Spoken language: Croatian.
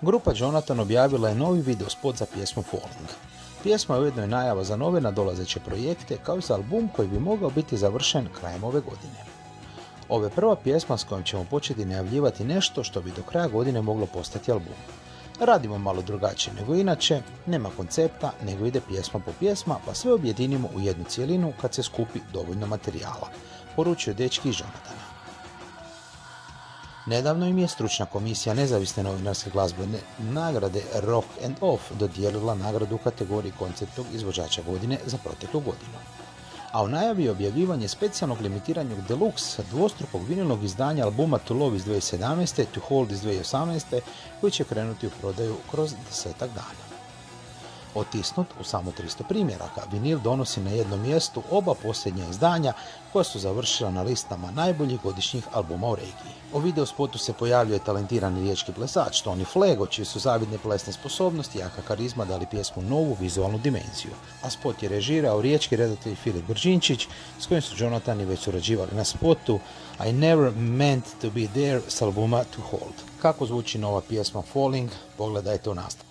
Grupa Jonathan objavila je novi video spot za pjesmu Falling. Pjesma je ujedno i najava za nove nadolazeće projekte kao i za album koji bi mogao biti završen krajem ove godine. Ovo je prva pjesma s kojom ćemo početi najavljivati nešto što bi do kraja godine moglo postati album. Radimo malo drugačije nego inače, nema koncepta, nego ide pjesma po pjesma, pa sve objedinimo u jednu cijelinu kad se skupi dovoljno materijala, poručio dečki Jonathana. Nedavno im je stručna komisija nezavisne novinarske glazbene nagrade Rock and Off dodijelila nagradu u kategoriji konceptnog izvođača godine za proteklu godinu. A u najavi je objavljivanje specijalnog limitiranog deluxe dvostrukog vinilnog izdanja albuma To Love iz 2017. To Hold iz 2018. koji će krenuti u prodaju kroz desetak dana. Otisnut u samo 300 primjeraka, vinil donosi na jednom mjestu oba posljednja izdanja koja su završila na listama najboljih godišnjih albuma u regiji. U video spotu se pojavljuje talentirani riječki plesač Tony Flego, čije su zavidne plesne sposobnosti i jaka karizma dali pjesmu novu vizualnu dimenziju. A spot je režirao riječki redatelj Filip Brđinčić, s kojim su Jonathan već surađivali na spotu I Never Meant to Be There s albuma To Hold. Kako zvuči nova pjesma Falling, pogledajte u nastavu.